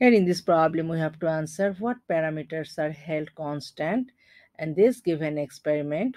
Here in this problem, we have to answer what parameters are held constant and this given experiment.